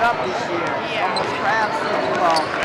up this year. Yeah. Almost crab season.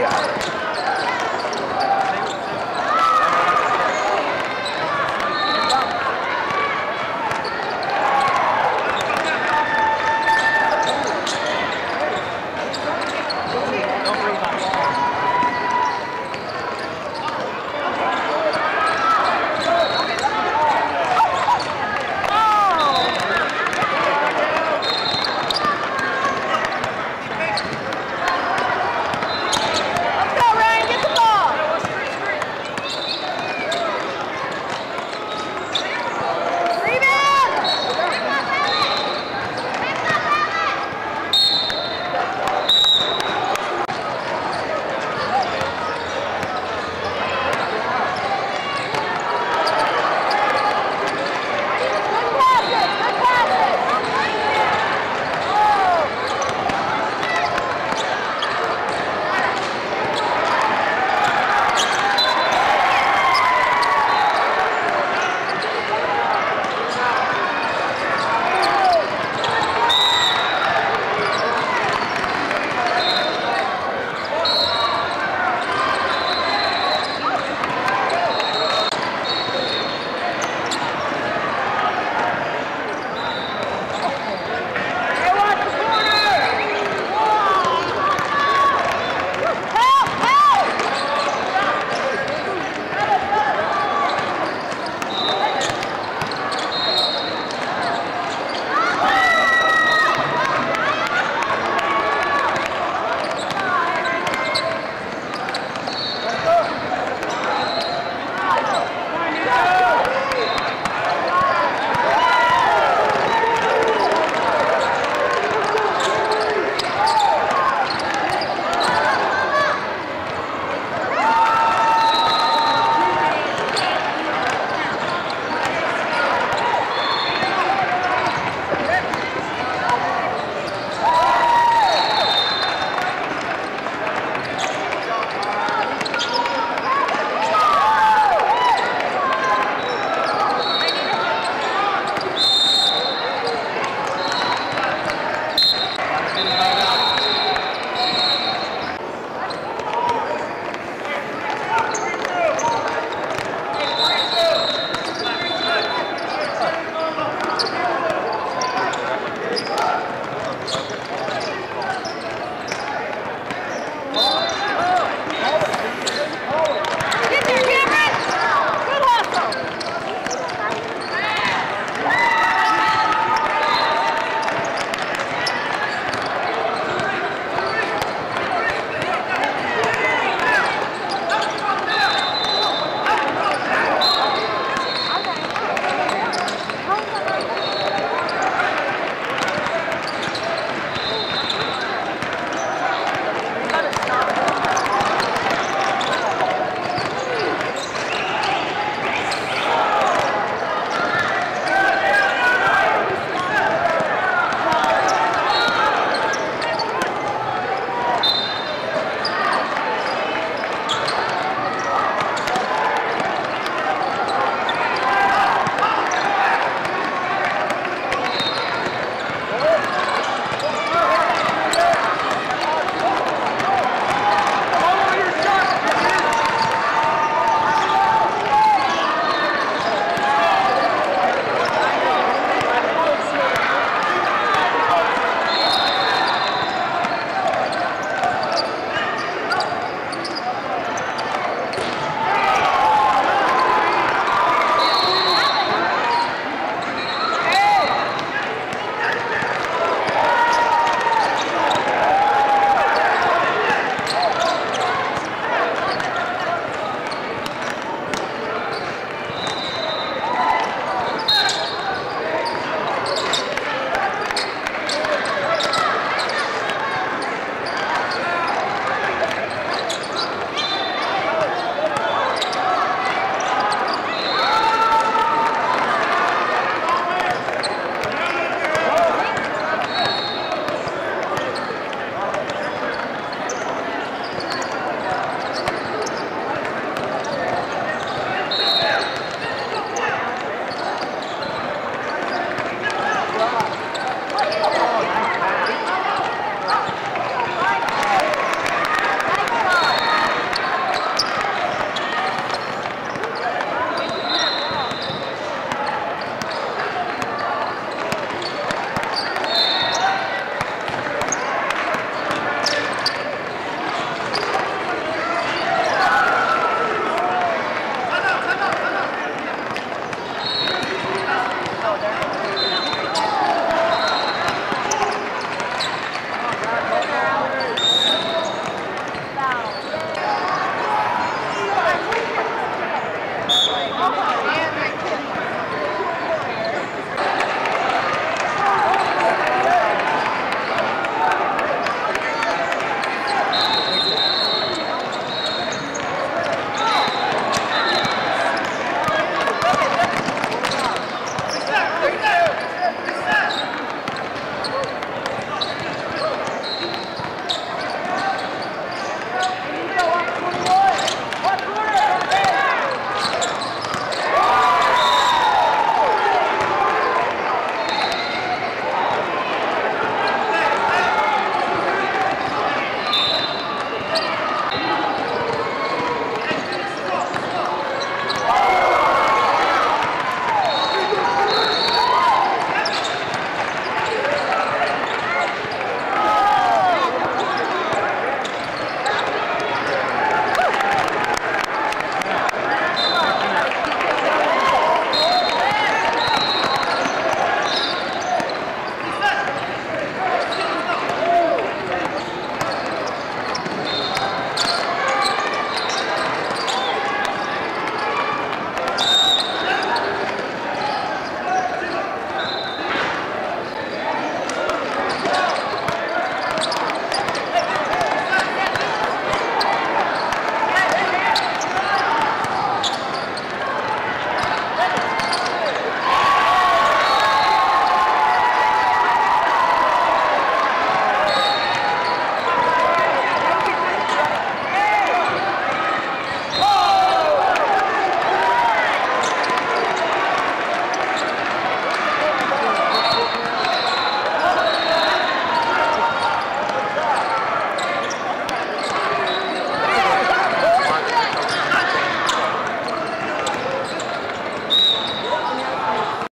Yeah.